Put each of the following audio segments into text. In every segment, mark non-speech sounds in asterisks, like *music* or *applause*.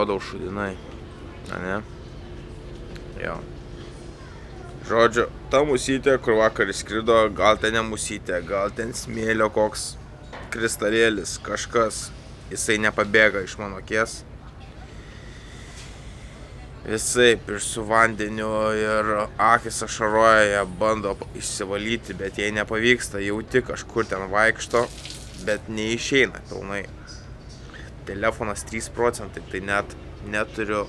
Atrodo šudinai. Na ne? Jo. Žodžiu, ta musytė, kur vakar įskrido, gal ten ne musytė, gal ten smėlio koks kristalėlis, kažkas. Jisai nepabėga iš mano kies. Visai ir su vandeniu ir akis ašaroja, jie bando išsivalyti, bet jai nepavyksta, jauti kažkur ten vaikšto, bet neišeina pilnai. Telefonas 3 procentai, tai net neturiu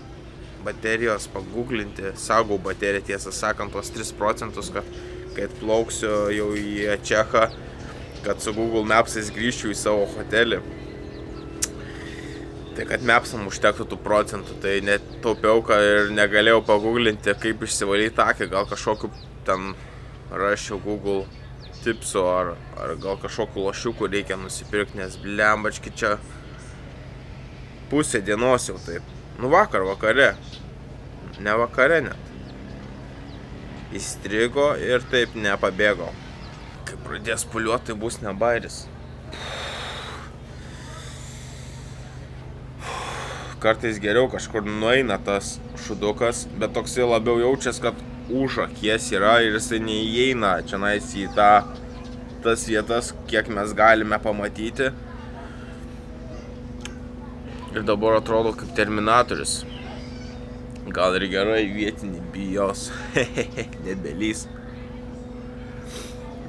baterijos paguglinti, saugau bateriją tiesą sakant tos 3 procentus, kad kai atplauksiu jau į Čechą, kad su Google Maps'ais grįžčiau į savo hotelį. Tai kad Maps'am užtektų tų procentų, tai net taupiau, ir negalėjau paguglinti, kaip išsivalyti akį, gal kažkokiu ten rašiau Google tipsų ar, ar gal kažkokiu lošiukų reikia nusipirkti, nes blembački čia pusė dienos jau taip. Nu vakar vakare. Ne vakare net. Įstrigo ir taip nepabėgo. Kai pradės puliuoti, tai bus ne bairis. Kartais geriau kažkur nueina tas šudukas, bet toksai labiau jaučias, kad už akies yra ir jisai neįeina čia nais į tą, tas vietas, kiek mes galime pamatyti. Ir dabar atrodo kaip Terminatorius. Gal ir gerai vietinį bijos. *laughs* Nebelys.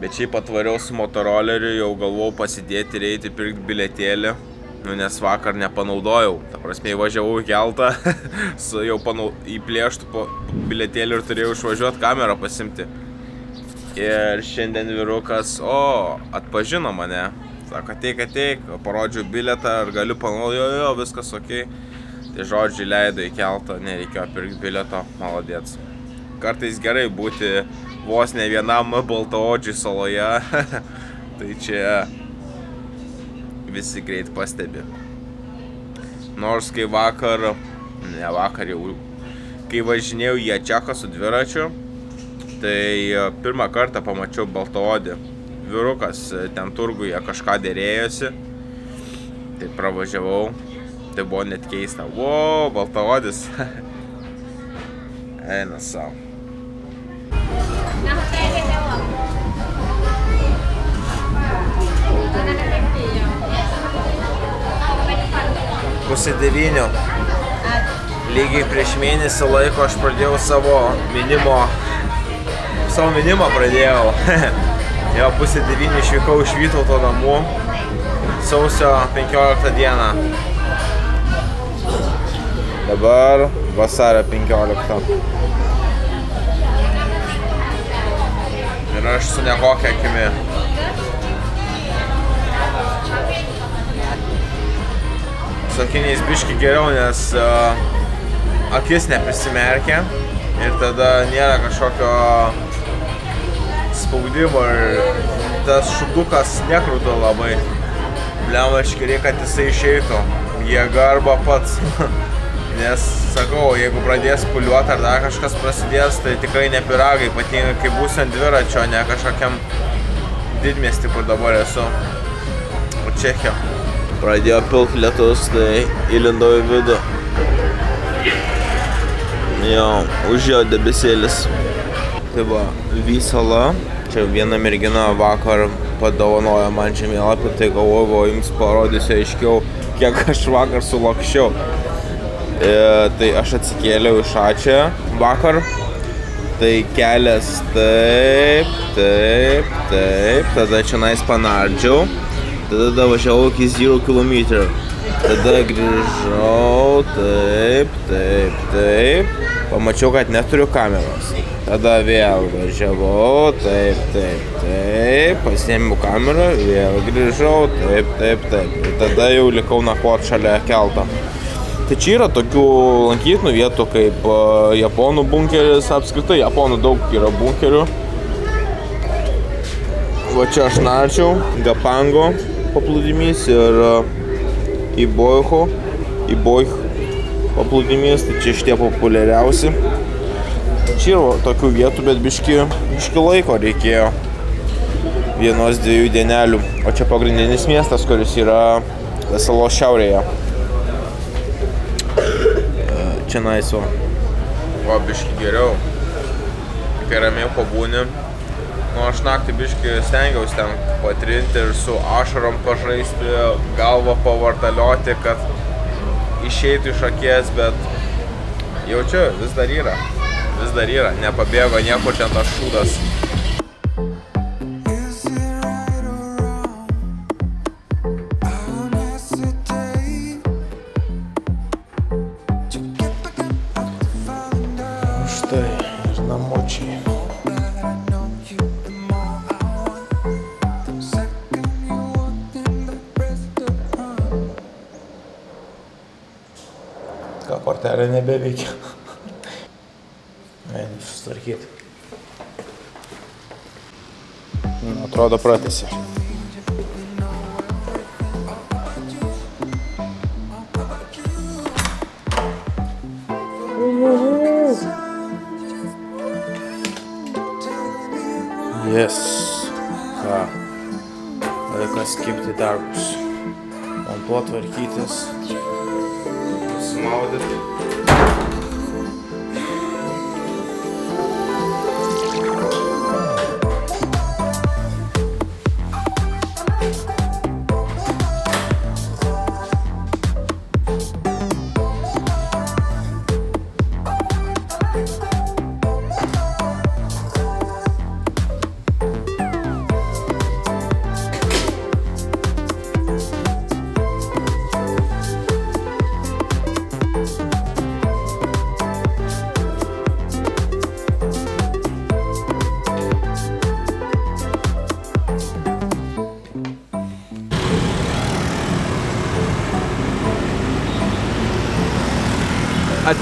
Bet šiaip atvariau su motoroleriu, jau galvau pasidėti ir eiti pirkti biletėlį. Nu, nes vakar nepanaudojau. Ta prasme, įvažiavau į keltą, *laughs* su jau panau, įplėštų po biletėlį ir turėjau išvažiuoti kamerą pasimti. Ir šiandien vyrukas, o, atpažino mane. Sako, ateik, ateik, parodžiau biletą, ar galiu panaudoti, jo, jo, viskas ok. Tai žodžiai leido į keltą, nereikėjo pirkti bileto, maladėts. Kartais gerai būti vos ne vienam baltaodžiui saloje. *laughs* tai čia visi greit pastebi. Nors kai vakar, ne vakar jau, kai važinėjau į Ačiaką su dviračiu, tai pirmą kartą pamačiau baltaodį. Vyrukas ten turguje kažką dėrėjosi, tai pravažiavau, tai buvo net keista. Wow, baltaodis. *laughs* Eina savo. Pusė devynių. Lygiai prieš mėnesį laiko aš pradėjau savo minimo, savo minimą pradėjau. *laughs* jo, pusė devynių išvykau iš Vytauto namų sausio 15 dieną. Dabar vasario 15. Ir aš su nekokia akimi. Sakiniais biški geriau, nes uh, akis neprisimerkia ir tada nėra kažkokio spaudimo ir tas šudukas nekrūta labai. Blemaški reikia, kad jisai išeitų. Jėga arba pats. *laughs* Nes, sakau, jeigu pradės puliuoti ar dar kažkas prasidės, tai tikrai ne piragai, ypatingai kai būsiu ant dviračio, ne kažkokiam didmiesti, kur dabar esu. O Čekija. Pradėjo pilk lietus, tai įlindau į vidų. Jo, užėjo debesėlis. Tai va, Vysala. Čia viena mergina vakar padovanojo man žemėlapį, tai galvoju, jums parodysiu aiškiau, kiek aš vakar sulokščiau. E, tai aš atsikėliau iš Ačią vakar. Tai kelias taip, taip, taip. Tada čia nais panardžiau. Tada važiavau iki 0 km. Tada grįžau, taip, taip, taip. Pamačiau, kad neturiu kameros. Tada vėl važiavau, taip, taip, taip. Pasiėmiau kamerą, vėl grįžau, taip, taip, taip. Ir tada jau likau nakvot šalia kelto. Tai čia yra tokių lankytinų vietų kaip Japonų bunkeris, apskritai Japonų daug yra bunkerių. Va čia aš narčiau, Gapango paplūdimys ir į Boich paplūdimys, tai čia šitie populiariausi. Čia yra tokių vietų, bet biški, biški laiko reikėjo vienos dviejų dienelių. O čia pagrindinis miestas, kuris yra salos šiaurėje. Čia naiso. O, biški geriau. Kai ramiai pabūni. Nu, aš naktį biški stengiausi ten patrinti ir su ašarom pažaisti, galvą pavartalioti, kad išeitų iš akies, bet jaučiu, vis dar yra. Vis dar yra, nepabėgo niekur ten tas šūdas. Štai Kortelė nebeveikia. Einam susitvarkyti. Nu, Atrodo pratėsi. Yes. Ką? Laikas kipti darbus. Montuot, tvarkytis. Sadık.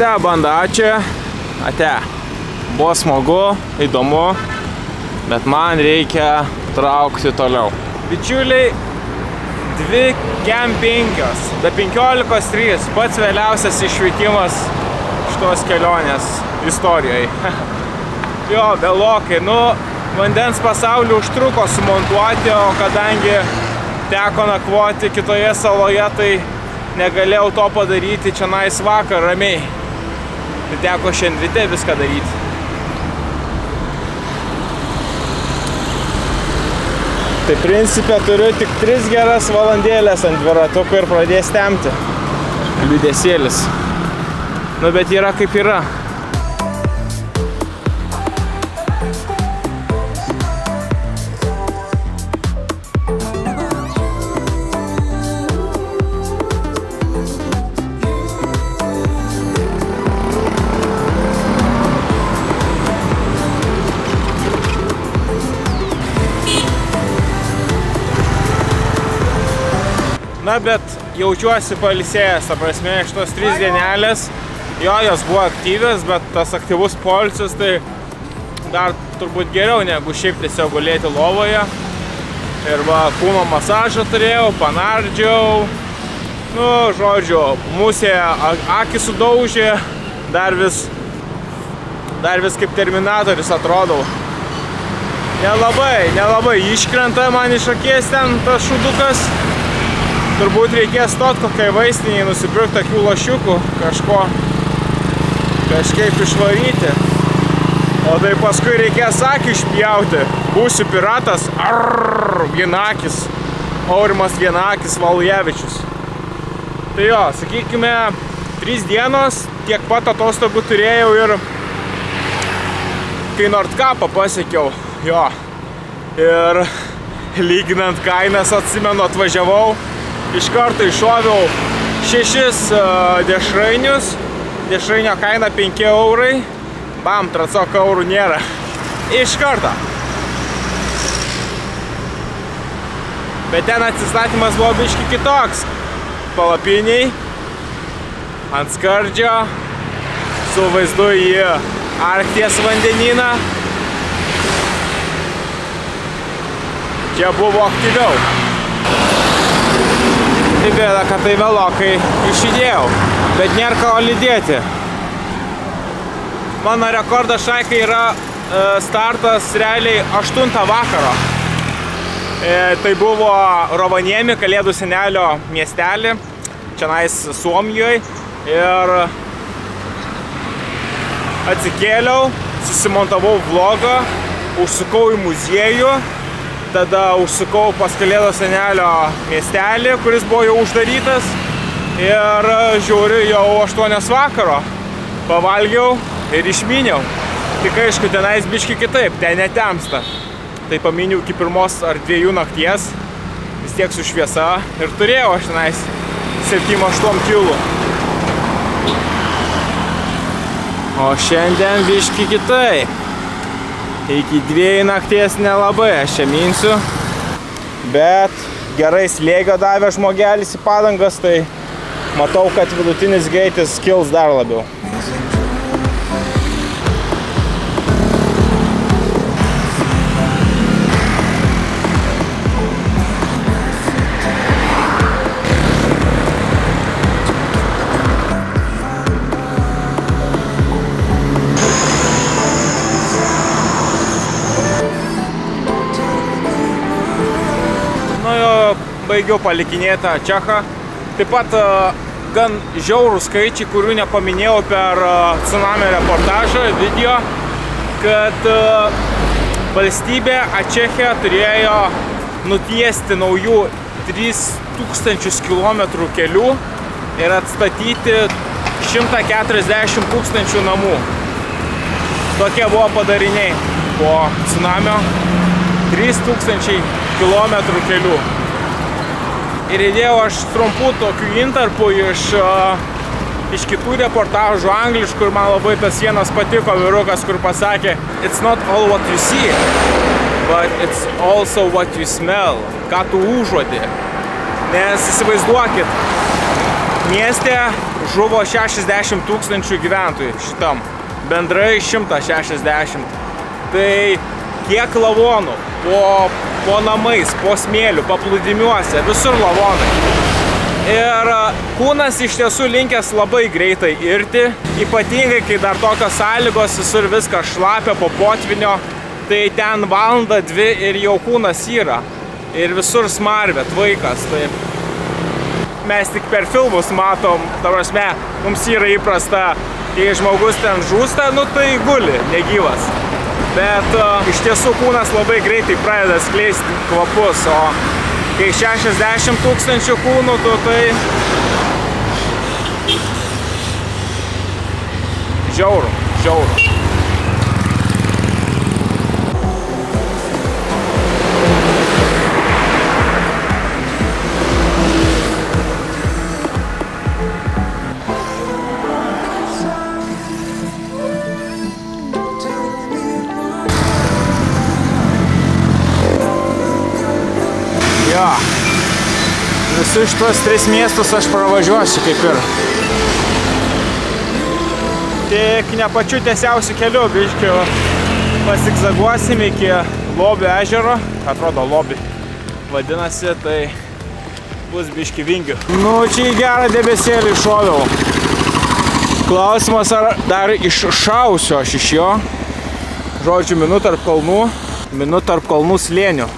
Ate banda, ačiū. Ate. Buvo smagu, įdomu, bet man reikia traukti toliau. Bičiuliai, dvi kem penkios, be penkiolikos trys, pats vėliausias išvykimas šitos kelionės istorijoje. *laughs* jo, vėlokai, nu, vandens pasaulį užtruko sumontuoti, o kadangi teko nakvoti kitoje saloje, tai negalėjau to padaryti čia nais vakar ramiai. Tai teko šiandien ryte viską daryti. Tai principė turiu tik 3 geras valandėlės ant dviratuko ir pradės temti. Liudesėlis. Nu bet yra kaip yra. Na, bet jaučiuosi palisėjęs, ta prasme, šitos trys dienelės, jo, jos buvo aktyvios, bet tas aktyvus polisis, tai dar turbūt geriau negu šiaip tiesiog gulėti lovoje. Ir va, kūno masažą turėjau, panardžiau, nu, žodžiu, musė akį sudaužė, dar vis, dar vis kaip terminatorius atrodau. Nelabai, nelabai iškrenta man iš akies ten tas šudukas. Turbūt reikės stot kokiai vaistiniai nusipirkti tokių lašiukų, kažko kažkaip išvaryti. O tai paskui reikės akį išpjauti. Būsiu piratas, arrrr, vienakis. Aurimas vienakis Valujevičius. Tai jo, sakykime, trys dienos, tiek pat atostogų turėjau ir kai Nordkapą pasiekiau. Jo. Ir lyginant kainas, atsimenu, atvažiavau iš karto iššoviau šešis uh, dešrainius. Dešrainio kaina 5 eurai. Bam, tracok eurų nėra. Iš karto. Bet ten atsistatymas buvo biški kitoks. Palapiniai, ant skardžio, su vaizdu į Arkties vandenyną. Čia buvo aktyviau. Tai bėda, kad tai vėlokai išidėjau, bet nėra ką lydėti. Mano rekordas šaikai yra e, startas realiai 8 vakaro. E, tai buvo Rovaniemi, Kalėdų senelio miestelį, čia nais Suomijoje. Ir atsikėliau, susimontavau vlogą, užsukau į muziejų, tada užsukau pas Kalėdų senelio miestelį, kuris buvo jau uždarytas. Ir žiūriu jau 8 vakaro. Pavalgiau ir išminiau. Tik aišku, tenais biški kitaip, ten netemsta. Tai paminiau iki pirmos ar dviejų nakties, vis tiek su šviesa ir turėjau aš tenais 7-8 kilų. O šiandien biški kitaip. Iki dviejų nakties nelabai aš čia minsiu. Bet gerai slėgio davė žmogelis į padangas, tai matau, kad vidutinis greitis kils dar labiau. Baigiau palikinėtą Čechą. Taip pat e, gan žiaurų skaičiai, kurių nepaminėjau per e, tsunami reportažą, video, kad e, valstybė Čechija turėjo nutiesti naujų 3000 km kelių ir atstatyti 140 tūkstančių namų. Tokie buvo padariniai po tsunamio 3000 km kelių. Ir įdėjau aš trumpų tokių intarpų iš, iš kitų reportažų angliškų ir man labai tas vienas patiko vyrukas, kur pasakė It's not all what you see, but it's also what you smell. Ką tu užuodi. Nes įsivaizduokit, mieste žuvo 60 tūkstančių gyventojų šitam. Bendrai 160. Tai kiek lavonų po, po namais, po smėliu, paplūdimiuose, visur lavonai. Ir kūnas iš tiesų linkęs labai greitai irti, ypatingai kai dar tokios sąlygos, visur viskas šlapia po potvinio, tai ten valanda dvi ir jau kūnas yra. Ir visur smarvė, tvaikas. Tai mes tik per filmus matom, ta prasme, mums yra įprasta, kai žmogus ten žūsta, nu tai guli, negyvas bet uh, iš tiesų kūnas labai greitai pradeda skleisti kvapus, o kai 60 tūkstančių kūnų, tu tai žiauru, žiauru. Visus šitos tris miestus aš pravažiuosiu kaip ir. Tik ne pačiu tiesiausiu keliu, biškiu pasikzaguosim iki Lobio ežero. Atrodo, Lobi vadinasi, tai bus biški vingių. Nu, čia į gerą debesėlį šoviau. Klausimas, ar dar iššausiu aš iš jo. Žodžiu, minu tarp kalnų, minu tarp kalnų slėnių.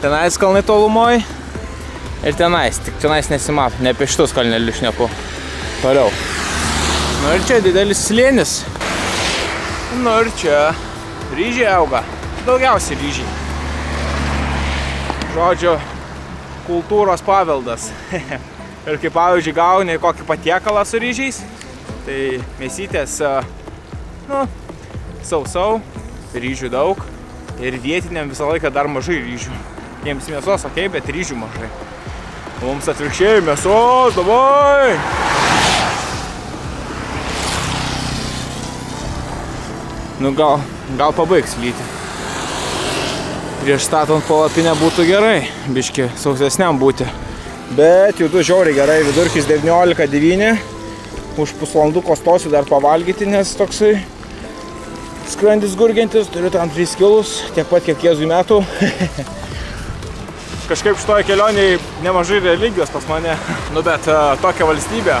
Tenais kalnai tolumoj ir tenais, tik tenais nesimato, ne apie šitus kalnelius šneku. Toliau. Nu ir čia didelis slėnis. Nu ir čia ryžiai auga. Daugiausiai ryžiai. Žodžiu, kultūros paveldas. *laughs* ir kaip pavyzdžiui gauni kokį patiekalą su ryžiais, tai mėsytės, nu, sausau, ryžių daug ir vietiniam visą laiką dar mažai ryžių. Jiems mėsos, okay, bet ryžių mažai. Mums atvirkščiai mėsos, davai! Nu gal, gal pabaigs lyti. Prieš statant palapinę būtų gerai, biški sausesniam būti. Bet judu žiauriai gerai, vidurkis 19-9. Už pusvalanduko stosiu dar pavalgyti, nes toksai skrandis gurgiantis, turiu tam 3 kilus, tiek pat kiek Jėzui metų. *laughs* kažkaip šitoje kelionėje nemažai religijos pas mane. *laughs* Nu bet uh, tokia valstybė.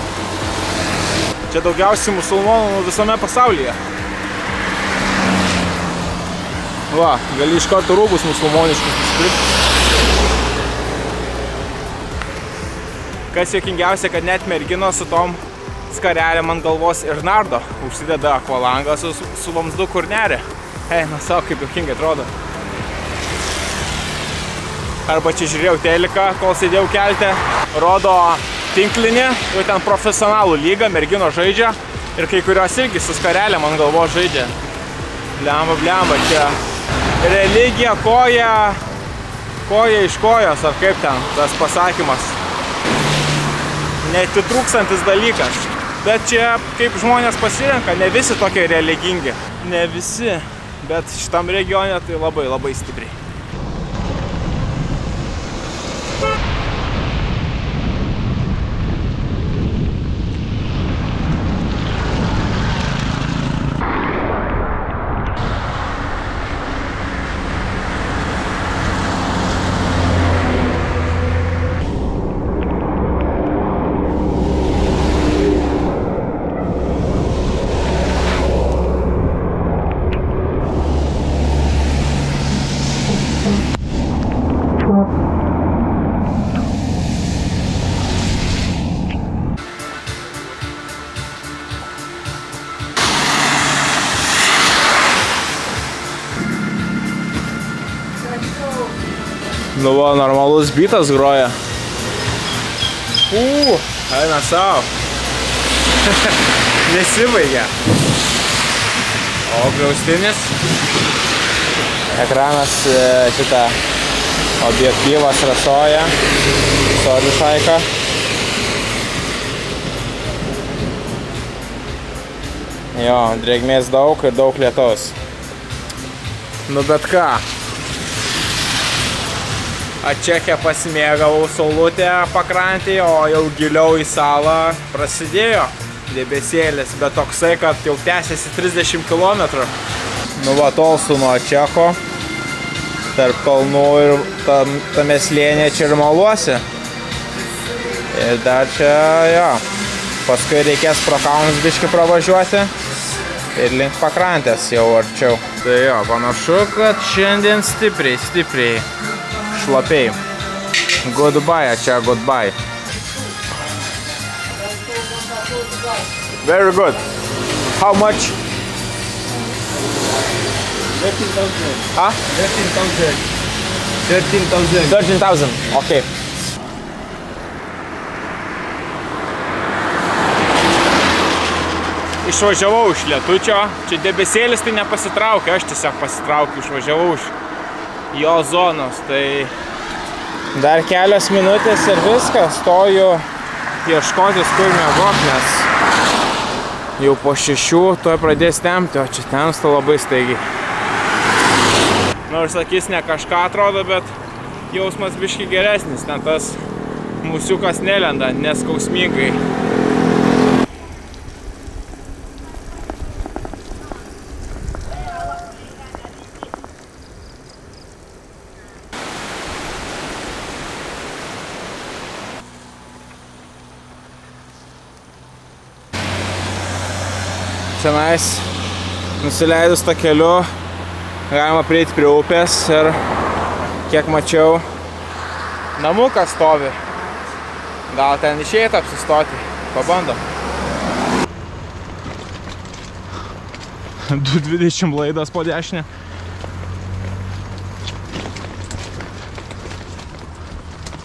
Čia daugiausiai musulmonų visame pasaulyje. Va, gali iš karto rūbus musulmoniškus nusipirkti. Kas jokingiausia, kad net merginos su tom skarelėm ant galvos ir nardo. Užsideda akvalangą su, su vamsdu kur neria. Eina savo, kaip jokingai atrodo. Arba čia žiūrėjau teliką, kol sėdėjau kelte. Rodo tinklinį, jau ten profesionalų lygą, mergino žaidžia. Ir kai kurios irgi su skarelėm ant galvos žaidžia. Blemba, blemba, čia religija koja, koja iš kojos, ar kaip ten tas pasakymas. Netitrūkstantis dalykas. Bet čia kaip žmonės pasirenka, ne visi tokie religingi. Ne visi, bet šitam regione tai labai labai stipriai. Nu va, normalus bitas groja. Uu, eina savo. Nesibaigia. O griaustinis. Ekranas e, šitą objektyvas rasoja. Sorry šaika. Jo, drėgmės daug ir daug lietaus. Nu bet ką, Atčekę pasimėgavau saulutę pakrantėje, o jau giliau į salą prasidėjo debesėlis, bet toksai, kad jau tęsiasi 30 km. Nuvatolstu nuo Čeko, tarp kalnų ir tam, tame slėnė čia ir maluosi. Ir dar čia, jo, paskui reikės pro kalnus biški pravažiuoti ir link pakrantės jau arčiau. Tai jo, panašu, kad šiandien stipriai, stipriai šlapiai. Goodbye, čia goodbye. Very good. How much? 13,000. Huh? 13,000. 13,000. 13,000. Okay. Išvažiavau iš lietučio, čia debesėlis tai nepasitraukia, aš tiesiog pasitraukiu, išvažiavau iš jo zonos, tai dar kelios minutės ir viskas, stoju ieškotis kur mėgot, nes jau po šešių tuoj pradės temti, o čia temsta labai staigiai. Nors akis ne kažką atrodo, bet jausmas biški geresnis, ten tas musiukas nelenda neskausmingai. Čionais nusileidus tą keliu galima prieiti prie upės ir kiek mačiau namukas stovi. Gal ten išėjai apsistoti. Pabandom. 2.20 laidas po dešinę.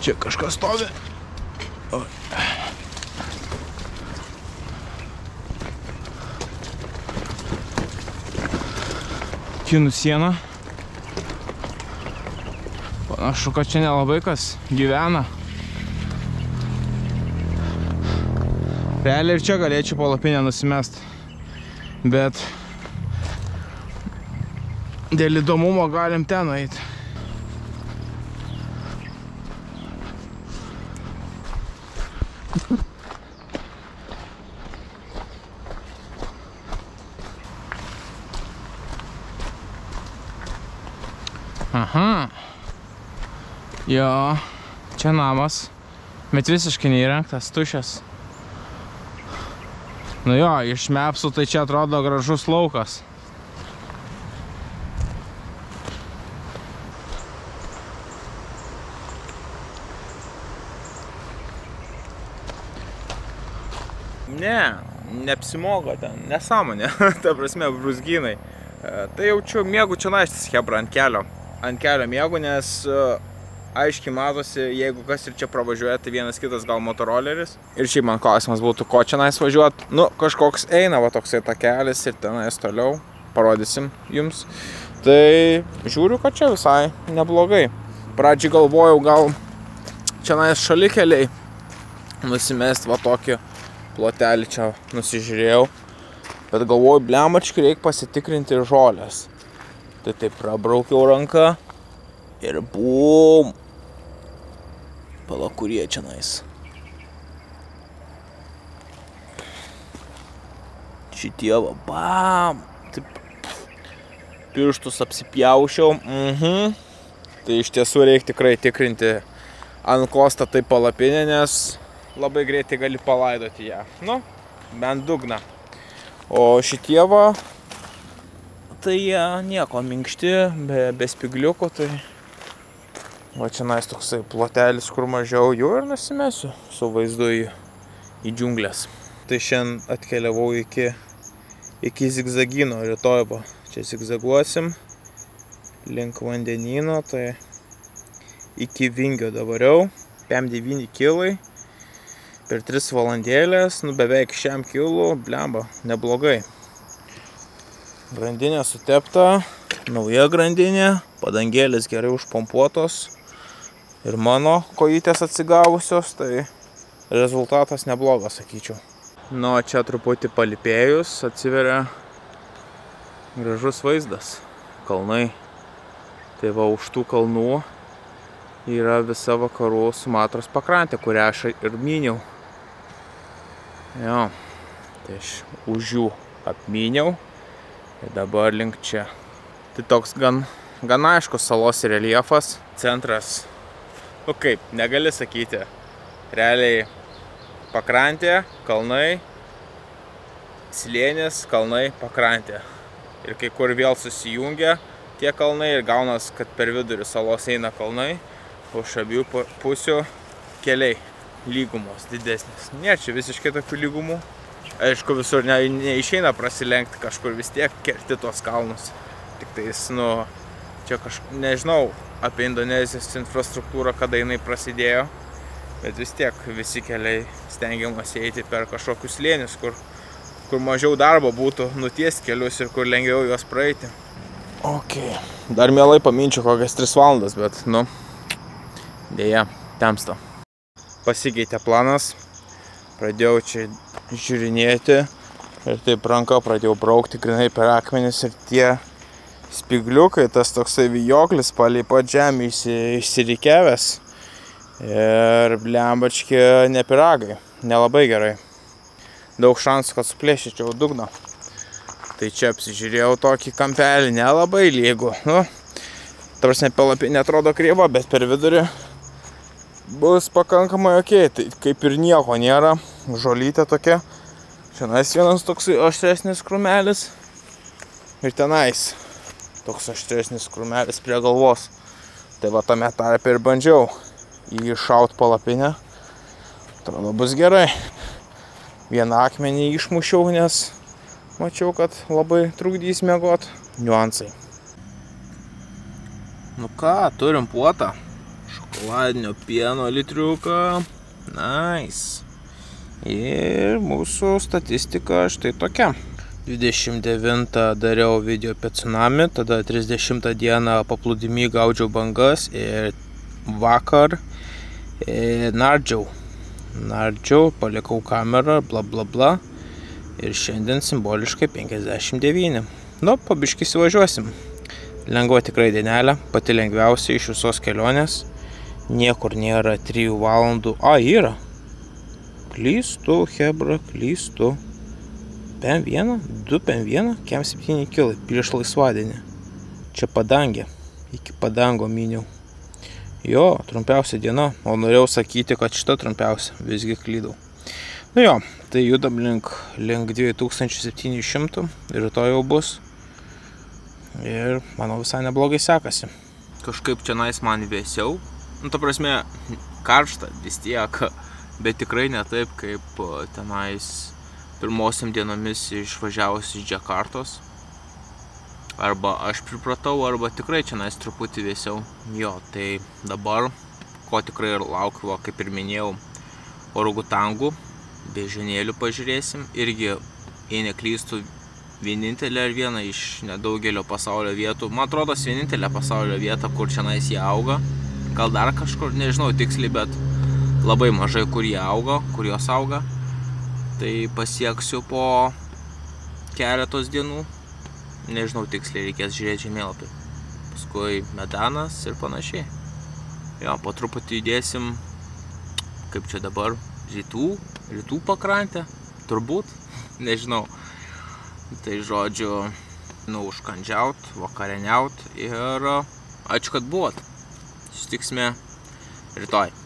Čia kažkas stovi. Kinų siena. Panašu, kad čia nelabai kas gyvena. Realiai ir čia galėčiau palapinę nusimest. Bet dėl įdomumo galim ten eiti. Aha. Jo, čia namas, bet visiškai neįrengtas, tušęs. Nu jo, iš mepsų tai čia atrodo gražus laukas. Ne, neapsimoga ten, nesąmonė, *laughs* ta prasme, brūzgynai. E, Tai jaučiu, mėgų čia naistis hebra ant kelio. Ant kelio mėgų, nes e, aiškiai matosi, jeigu kas ir čia pravažiuoja, tai vienas kitas gal motoroleris. Ir šiaip man klausimas būtų, ko čia nais važiuot. Nu, kažkoks eina va toksai takelis ir tenais toliau. Parodysim jums. Tai žiūriu, kad čia visai neblogai. Pradžiai galvojau, gal čia nais šalikeliai nusimest va tokį plotelį čia nusižiūrėjau. Bet galvoju, blemačkai reikia pasitikrinti žolės. Tai taip prabraukiau ranką ir bum. Pala, kurie čia nais. Šitie va, bam. Taip. Pirštus apsipjaušiau. Mhm. Tai iš tiesų reikia tikrai tikrinti ant kosta tai palapinė, nes labai greitai gali palaidoti ją. Nu, bent dugną. O šitie va, tai jie nieko minkšti, be, be spigliukų, tai va čia nais toksai plotelis, kur mažiau jų ir nusimesiu su vaizdu į, į džiunglės. Tai šiandien atkeliavau iki, iki zigzagino, rytoj va, čia zigzaguosim link vandenino, tai iki vingio dabar jau, 5-9 kilai per 3 valandėlės, nu beveik šiam kilų, blemba, neblogai. Grandinė sutepta, nauja grandinė, padangėlės gerai užpompuotos ir mano kojytės atsigavusios, tai rezultatas neblogas, sakyčiau. Nu, čia truputį palipėjus atsiveria gražus vaizdas, kalnai. Tai va, už tų kalnų yra visa vakarų Sumatros pakrantė, kurią aš ir myniau. Jo, tai aš už jų apmyniau ir dabar link čia. Tai toks gan, gan aiškus salos reljefas, centras. Nu kaip, negali sakyti. Realiai pakrantė, kalnai, slėnis, kalnai, pakrantė. Ir kai kur vėl susijungia tie kalnai ir gaunas, kad per vidurį salos eina kalnai, už abiejų pusių keliai lygumos didesnis. Nėra čia visiškai tokių lygumų. Aišku, visur ne, neišeina prasilenkti, kažkur vis tiek kerti tos kalnus. Tik tais, nu, čia kažkaip, nežinau apie Indonezijos infrastruktūrą, kada jinai prasidėjo, bet vis tiek visi keliai stengiamas eiti per kažkokius lėnius, kur, kur mažiau darbo būtų nutiesti kelius ir kur lengviau juos praeiti. Ok, dar mielai paminčiau kokias 3 valandas, bet, nu, dėja, temsta pasikeitė planas, pradėjau čia žiūrinėti ir taip ranka pradėjau braukti grinai per akmenis ir tie spigliukai, tas toksai vijoklis palei pat žemį išsirikiavęs ir blembački nepiragai, nelabai gerai. Daug šansų, kad suplėšyčiau dugną. Tai čia apsižiūrėjau tokį kampelį, nelabai lygų. Nu, tarsi palapinė atrodo kryva, bet per vidurį bus pakankamai ok, tai kaip ir nieko nėra, žolytė tokia. Šiandien vienas toksai aštresnis krūmelis ir tenais toks aštresnis krūmelis prie galvos. Tai va tame tarpe ir bandžiau jį iššaut palapinę. Atrodo bus gerai. Vieną akmenį išmušiau, nes mačiau, kad labai trukdys mėgot. Niuansai. Nu ką, turim puotą šokoladinio pieno litriuką. Nice. Ir mūsų statistika štai tokia. 29 dariau video apie tsunami, tada 30 dieną paplūdimy gaudžiau bangas ir vakar e, nardžiau. Nardžiau, palikau kamerą, bla bla bla. Ir šiandien simboliškai 59. Nu, pabiškis įvažiuosim. Lengva tikrai dienelė, pati lengviausia iš visos kelionės. Niekur nėra 3 valandų. A, yra. Klystu, Hebra, klystu. PM1, 2 PM1, kem 7 kilai prieš laisvadienį. Čia padangė. Iki padango miniau. Jo, trumpiausia diena, o norėjau sakyti, kad šita trumpiausia, visgi klydau. Nu jo, tai judam link, link 2700, rytoj jau bus. Ir manau visai neblogai sekasi. Kažkaip čia nais man vėsiau. Nu, ta prasme, karšta vis tiek, bet tikrai ne taip, kaip tenais pirmosiam dienomis išvažiavus iš Džakartos arba aš pripratau, arba tikrai čia nais truputį vėsiau. Jo, tai dabar, ko tikrai ir laukiu, va, kaip ir minėjau, orugutangų, bežinėlių pažiūrėsim. Irgi, jei neklystų, vienintelė ar viena iš nedaugelio pasaulio vietų. Man atrodo, vienintelė pasaulio vieta, kur čia nais jie auga. Gal dar kažkur, nežinau tiksliai, bet labai mažai kur jie auga, kur jos auga. Tai pasieksiu po keletos dienų nežinau tiksliai, reikės žiūrėti žemėlapį. Paskui medanas ir panašiai. Jo, po truputį judėsim, kaip čia dabar, rytų, rytų pakrantę, turbūt, *laughs* nežinau. Tai žodžiu, nu, užkandžiaut, vakarieniaut ir ačiū, kad buvot. Susitiksime rytoj.